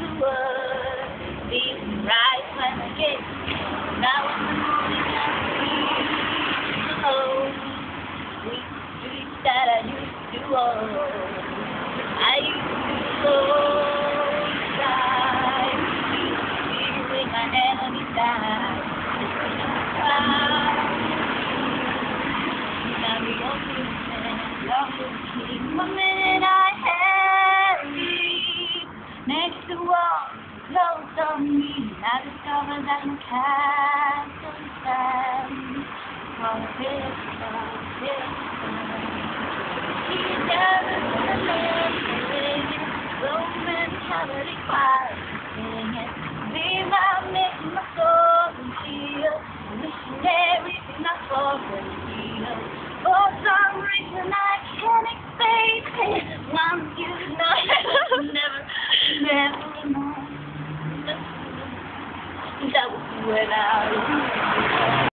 the world, feeling right when I get now the morning the that I used to walk. I used to go inside, feeling my enemy died. Now the only man, long keep my walk close on me. I discovered that my castle stand on a pistol, pistol. He doesn't live Roman Catholic choir That was when I was.